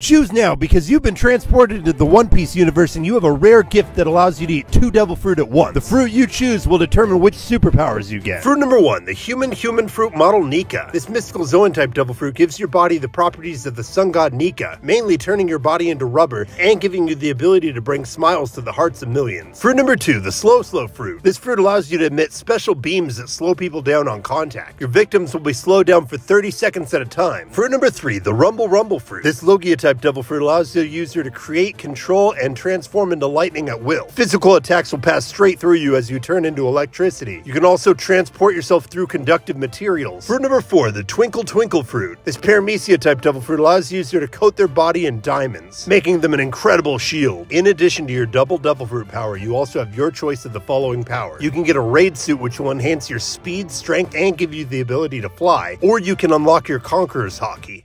Choose now because you've been transported into the One Piece universe and you have a rare gift that allows you to eat two devil fruit at once. The fruit you choose will determine which superpowers you get. Fruit number one, the human human fruit model Nika. This mystical Zoan type devil fruit gives your body the properties of the sun god Nika, mainly turning your body into rubber and giving you the ability to bring smiles to the hearts of millions. Fruit number two, the slow slow fruit. This fruit allows you to emit special beams that slow people down on contact. Your victims will be slowed down for 30 seconds at a time. Fruit number three, the rumble rumble fruit. This Logia type Devil Fruit allows the user to create, control, and transform into lightning at will. Physical attacks will pass straight through you as you turn into electricity. You can also transport yourself through conductive materials. Fruit number four, the Twinkle Twinkle Fruit. This Paramecia type Devil Fruit allows the user to coat their body in diamonds, making them an incredible shield. In addition to your double Devil Fruit power, you also have your choice of the following power. You can get a raid suit which will enhance your speed, strength, and give you the ability to fly, or you can unlock your Conqueror's Haki.